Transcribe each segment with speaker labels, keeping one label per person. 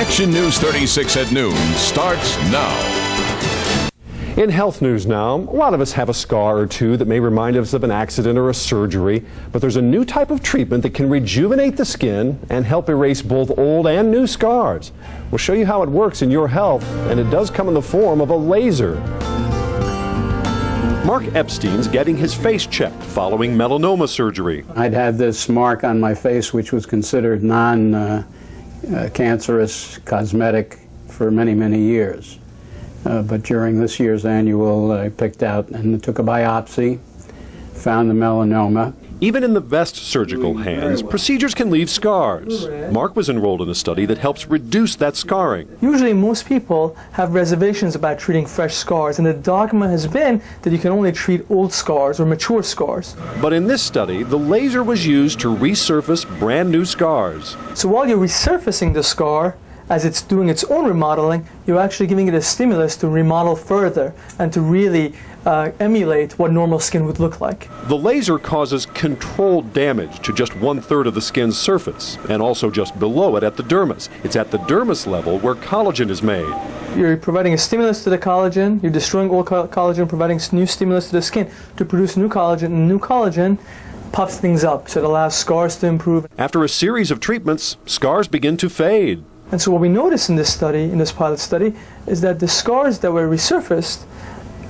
Speaker 1: Action News 36 at noon starts now.
Speaker 2: In health news now, a lot of us have a scar or two that may remind us of an accident or a surgery, but there's a new type of treatment that can rejuvenate the skin and help erase both old and new scars. We'll show you how it works in your health, and it does come in the form of a laser. Mark Epstein's getting his face checked following melanoma surgery.
Speaker 3: I'd had this mark on my face, which was considered non uh, uh, cancerous, cosmetic for many, many years. Uh, but during this year's annual, I picked out and took a biopsy, found the melanoma.
Speaker 2: Even in the best surgical hands, procedures can leave scars. Mark was enrolled in a study that helps reduce that scarring.
Speaker 4: Usually, most people have reservations about treating fresh scars, and the dogma has been that you can only treat old scars or mature scars.
Speaker 2: But in this study, the laser was used to resurface brand new scars.
Speaker 4: So while you're resurfacing the scar, as it's doing its own remodeling, you're actually giving it a stimulus to remodel further and to really uh, emulate what normal skin would look like.
Speaker 2: The laser causes controlled damage to just one third of the skin's surface and also just below it at the dermis. It's at the dermis level where collagen is made.
Speaker 4: You're providing a stimulus to the collagen, you're destroying old collagen, providing new stimulus to the skin to produce new collagen, and new collagen puffs things up, so it allows scars to improve.
Speaker 2: After a series of treatments, scars begin to fade.
Speaker 4: And so what we noticed in this study, in this pilot study, is that the scars that were resurfaced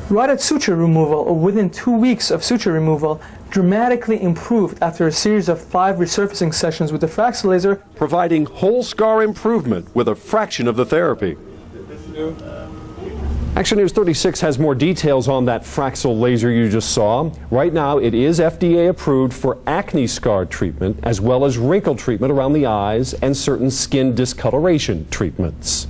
Speaker 4: right at suture removal or within two weeks of suture removal dramatically improved after a series of five resurfacing sessions with the Fraxel laser,
Speaker 2: providing whole scar improvement with a fraction of the therapy. Action News 36 has more details on that Fraxel laser you just saw. Right now, it is FDA approved for acne scar treatment as well as wrinkle treatment around the eyes and certain skin discoloration treatments.